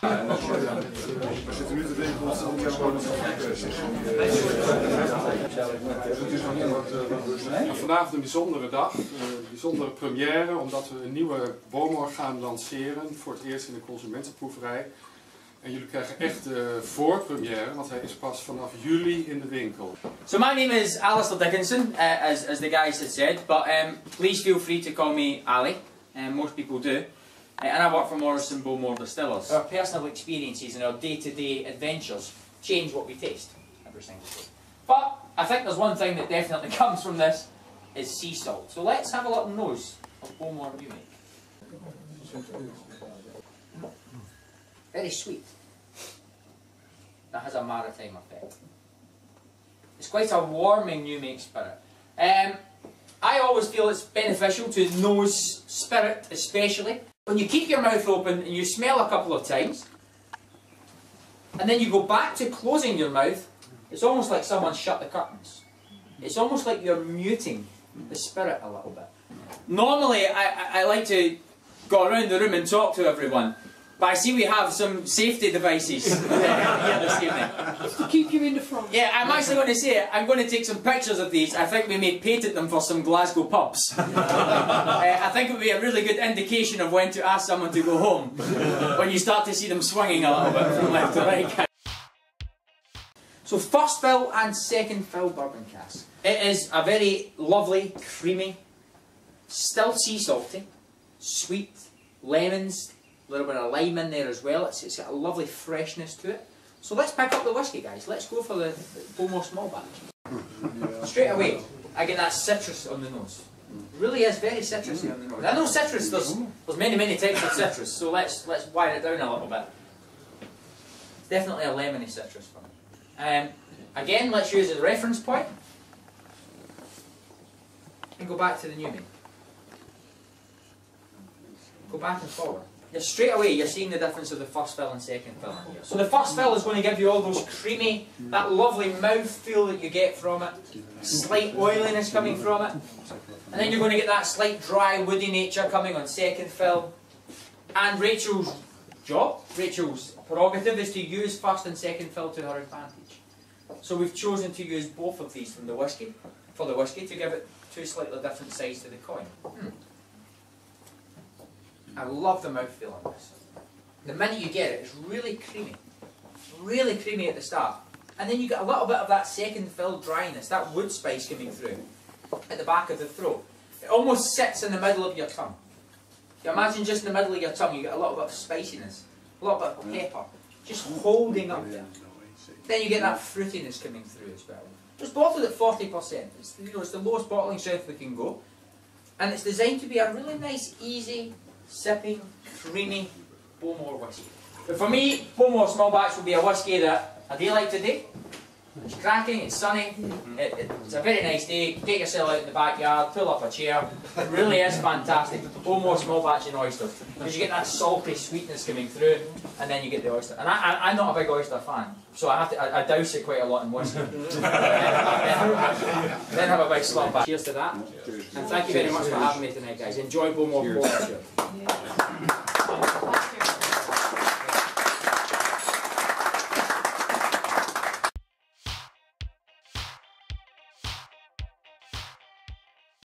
We zitten nu te het ja, gewoon En vandaag een bijzondere dag, een bijzondere première, omdat we een nieuwe boomor gaan lanceren voor het eerst in de consumentenproeverij. En jullie krijgen echt de voorpremière, want hij is pas vanaf juli in de winkel. So my name is Alistair Dickinson, uh, as, as the guys had said, but um, please feel free to call me Ali, and most people do. And I work for Morrison Bowmore Distillers. Our personal experiences and our day-to-day adventures change what we taste every single day. But I think there's one thing that definitely comes from this, is sea salt. So let's have a little nose of Bowmore New Make. Very sweet. That has a maritime effect. It's quite a warming new make spirit. Um, I always feel it's beneficial to nose spirit especially. When you keep your mouth open and you smell a couple of times, and then you go back to closing your mouth, it's almost like someone shut the curtains. It's almost like you're muting the spirit a little bit. Normally, I, I, I like to go around the room and talk to everyone, but I see we have some safety devices here this evening. to keep you in the front. Yeah, I'm actually going to say I'm going to take some pictures of these. I think we may patent them for some Glasgow pubs. uh, I think it would be a really good indication of when to ask someone to go home when you start to see them swinging a little bit from left to right. So first fill and second fill bourbon cask. It is a very lovely, creamy, still sea salty, sweet, lemons, a little bit of lime in there as well. It's, it's got a lovely freshness to it. So let's pick up the whiskey, guys. Let's go for the, the Bowmore small batch. Straight away, I get that citrus on the nose. Really is very citrusy on the nose. I know citrus. There's there's many many types of citrus. So let's let's widen it down a little bit. It's definitely a lemony citrus for me. Um, again, let's use as a reference point and go back to the new make. Go back and forward. You're straight away, you're seeing the difference of the first fill and second fill. So the first fill is going to give you all those creamy, that lovely mouth feel that you get from it, slight oiliness coming from it, and then you're going to get that slight dry, woody nature coming on second fill. And Rachel's job, Rachel's prerogative is to use first and second fill to her advantage. So we've chosen to use both of these from the whiskey, for the whiskey, to give it two slightly different sides to the coin. Hmm. I love the mouthfeel on this. The minute you get it, it's really creamy. Really creamy at the start. And then you get a little bit of that second fill dryness, that wood spice coming through at the back of the throat. It almost sits in the middle of your tongue. You imagine just in the middle of your tongue, you get a little bit of spiciness, a little bit of pepper, just holding up there. Then you get that fruitiness coming through as well. It's bottled at 40%. It's, you know, it's the lowest bottling strength we can go. And it's designed to be a really nice, easy, sipping, creamy Bowmore whiskey. But for me, Bowmore small batch will be a whiskey that a day like today, it's cracking, it's sunny, mm-hmm. it, it's a very nice day, Get yourself out in the backyard, pull up a chair, it really is fantastic. Bowmore small batch and oysters, because you get that salty sweetness coming through, and then you get the oyster. And I, I, I'm not a big oyster fan, so I have to, I, I douse it quite a lot in whiskey. then have a big slump back. Cheers to that, and thank you very much for having me tonight guys. Enjoy Bowmore. Bowmore. Yeah.